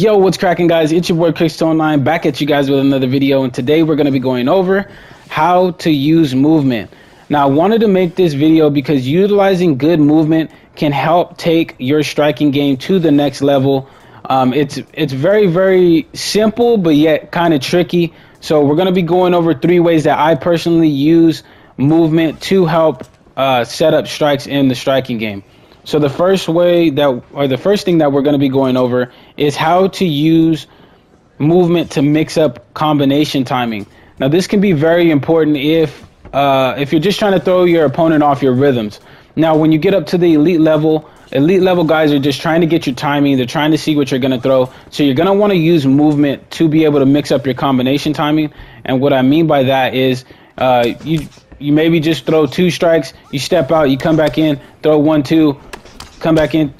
Yo, what's cracking, guys? It's your boy Crooks29 back at you guys with another video, and today we're going to be going over how to use movement. Now, I wanted to make this video because utilizing good movement can help take your striking game to the next level. Um, it's it's very very simple, but yet kind of tricky. So we're going to be going over three ways that I personally use movement to help uh, set up strikes in the striking game. So the first way that, or the first thing that we're going to be going over is how to use movement to mix up combination timing. Now this can be very important if uh, if you're just trying to throw your opponent off your rhythms. Now when you get up to the elite level, elite level guys are just trying to get your timing. They're trying to see what you're going to throw. So you're going to want to use movement to be able to mix up your combination timing. And what I mean by that is uh, you you maybe just throw two strikes, you step out, you come back in, throw one, two, come back in,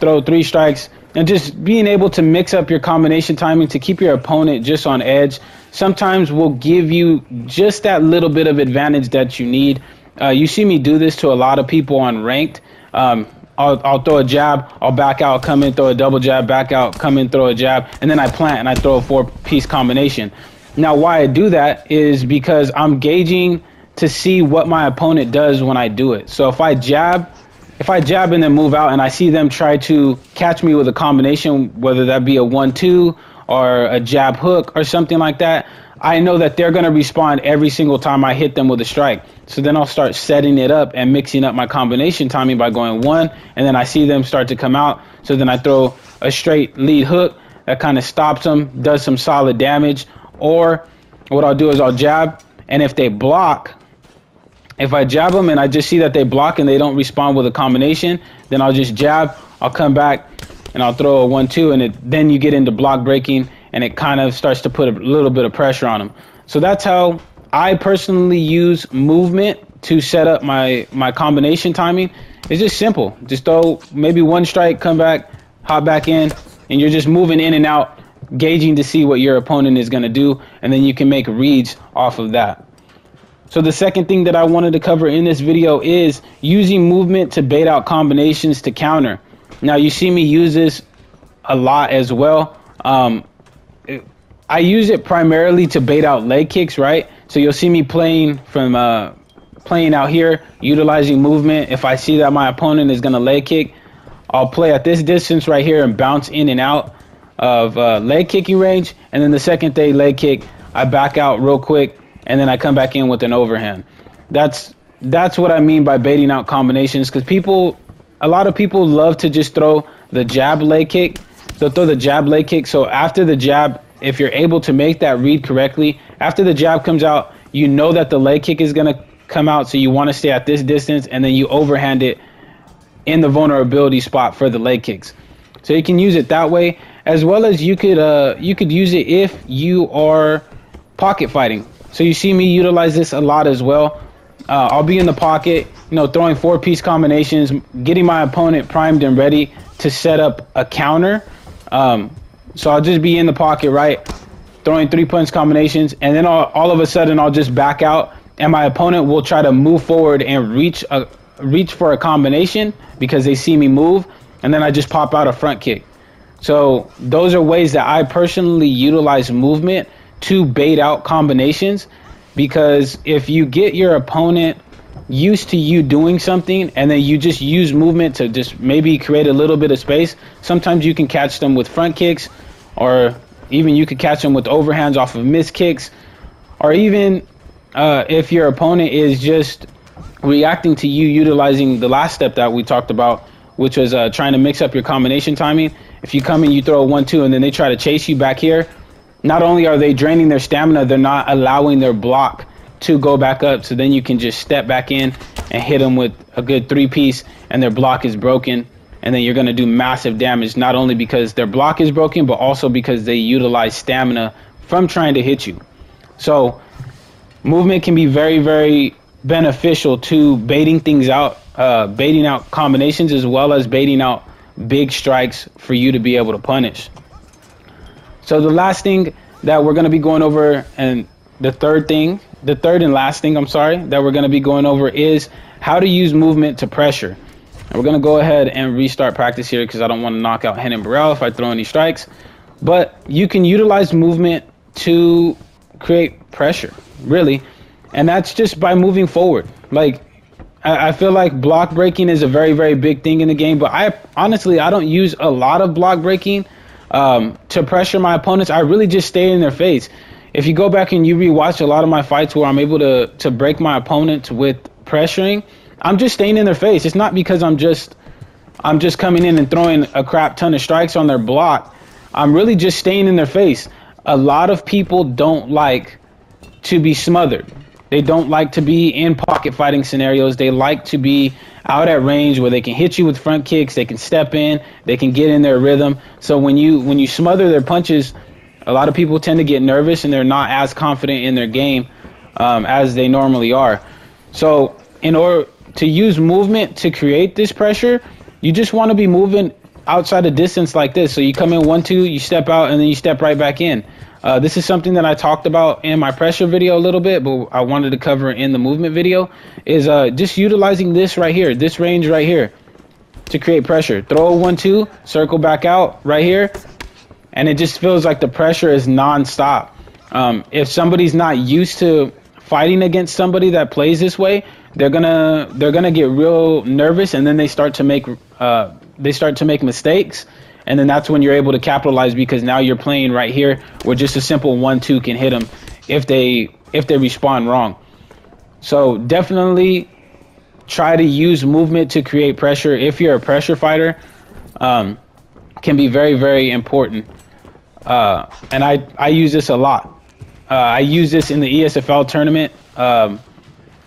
throw three strikes, and just being able to mix up your combination timing to keep your opponent just on edge sometimes will give you just that little bit of advantage that you need. Uh, you see me do this to a lot of people on ranked. Um, I'll, I'll throw a jab, I'll back out, come in, throw a double jab, back out, come in, throw a jab, and then I plant and I throw a four piece combination. Now, why I do that is because I'm gauging to see what my opponent does when I do it. So if I jab, if I jab and then move out and I see them try to catch me with a combination, whether that be a one two or a jab hook or something like that, I know that they're going to respond every single time I hit them with a strike. So then I'll start setting it up and mixing up my combination timing by going one, and then I see them start to come out. So then I throw a straight lead hook that kind of stops them, does some solid damage. Or what I'll do is I'll jab, and if they block, if I jab them and I just see that they block and they don't respond with a combination, then I'll just jab. I'll come back and I'll throw a one-two, and it, then you get into block breaking, and it kind of starts to put a little bit of pressure on them. So that's how I personally use movement to set up my my combination timing. It's just simple. Just throw maybe one strike, come back, hop back in, and you're just moving in and out, gauging to see what your opponent is going to do, and then you can make reads off of that. So the second thing that I wanted to cover in this video is using movement to bait out combinations to counter. Now you see me use this a lot as well. Um, I use it primarily to bait out leg kicks, right? So you'll see me playing from uh, playing out here, utilizing movement. If I see that my opponent is gonna leg kick, I'll play at this distance right here and bounce in and out of uh, leg kicking range. And then the second they leg kick, I back out real quick and then I come back in with an overhand. That's that's what I mean by baiting out combinations because people, a lot of people love to just throw the jab leg kick. They'll throw the jab leg kick. So after the jab, if you're able to make that read correctly, after the jab comes out, you know that the leg kick is gonna come out. So you want to stay at this distance, and then you overhand it in the vulnerability spot for the leg kicks. So you can use it that way, as well as you could uh, you could use it if you are pocket fighting. So you see me utilize this a lot as well. Uh, I'll be in the pocket, you know, throwing four piece combinations, getting my opponent primed and ready to set up a counter. Um, so I'll just be in the pocket, right, throwing three punch combinations, and then all, all of a sudden I'll just back out, and my opponent will try to move forward and reach a reach for a combination because they see me move, and then I just pop out a front kick. So those are ways that I personally utilize movement to bait out combinations because if you get your opponent used to you doing something and then you just use movement to just maybe create a little bit of space, sometimes you can catch them with front kicks or even you could catch them with overhands off of miss kicks. Or even uh, if your opponent is just reacting to you utilizing the last step that we talked about which was uh, trying to mix up your combination timing. If you come in you throw a one two and then they try to chase you back here not only are they draining their stamina, they're not allowing their block to go back up. So then you can just step back in and hit them with a good three piece, and their block is broken. And then you're going to do massive damage, not only because their block is broken, but also because they utilize stamina from trying to hit you. So movement can be very, very beneficial to baiting things out, uh, baiting out combinations, as well as baiting out big strikes for you to be able to punish. So the last thing that we're going to be going over, and the third thing, the third and last thing, I'm sorry, that we're going to be going over is how to use movement to pressure. And we're going to go ahead and restart practice here because I don't want to knock out Renan Barão if I throw any strikes. but you can utilize movement to create pressure, really. And that's just by moving forward. Like, I, I feel like block breaking is a very, very big thing in the game, but I honestly, I don't use a lot of block breaking um, to pressure my opponents. I really just stay in their face. If you go back and you rewatch a lot of my fights where I'm able to, to break my opponents with pressuring, I'm just staying in their face. It's not because I'm just I'm just coming in and throwing a crap ton of strikes on their block. I'm really just staying in their face. A lot of people don't like to be smothered. They don't like to be in pocket fighting scenarios. They like to be out at range where they can hit you with front kicks, they can step in, they can get in their rhythm. So when you when you smother their punches, a lot of people tend to get nervous and they're not as confident in their game um, as they normally are. So in order to use movement to create this pressure, you just want to be moving outside the distance like this. So you come in one, two, you step out, and then you step right back in. Uh, this is something that I talked about in my pressure video a little bit, but I wanted to cover in the movement video. Is uh, just utilizing this right here, this range right here, to create pressure. Throw a one, two, circle back out right here, and it just feels like the pressure is nonstop. Um, if somebody's not used to fighting against somebody that plays this way, they're gonna they're gonna get real nervous, and then they start to make uh, they start to make mistakes, and then that's when you're able to capitalize because now you're playing right here where just a simple one two can hit them if they if they respond wrong. So definitely try to use movement to create pressure if you're a pressure fighter. Um, can be very very important, uh, and I I use this a lot. Uh, I use this in the ESFL tournament um,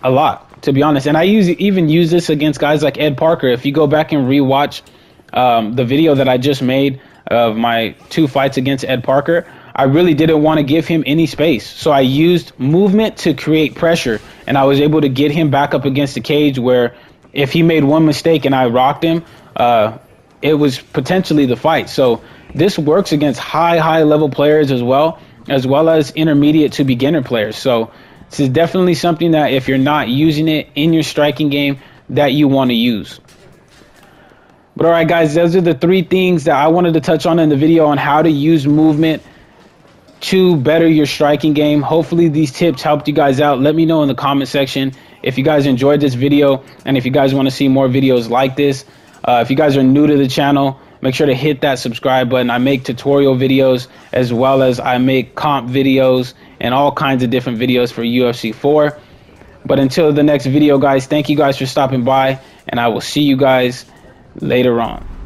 a lot to be honest. And I use even use this against guys like Ed Parker. If you go back and rewatch um, the video that I just made of my two fights against Ed Parker, I really didn't want to give him any space. So I used movement to create pressure, and I was able to get him back up against the cage where if he made one mistake and I rocked him, uh, it was potentially the fight. So this works against high, high level players as well, as well as intermediate to beginner players. So this is definitely something that if you're not using it in your striking game, that you want to use. But all right, guys, those are the three things that I wanted to touch on in the video on how to use movement to better your striking game. Hopefully these tips helped you guys out. Let me know in the comment section if you guys enjoyed this video and if you guys want to see more videos like this. Uh, if you guys are new to the channel, make sure to hit that subscribe button. I make tutorial videos as well as I make comp videos and all kinds of different videos for UFC 4. But until the next video, guys, thank you guys for stopping by, and I will see you guys later on.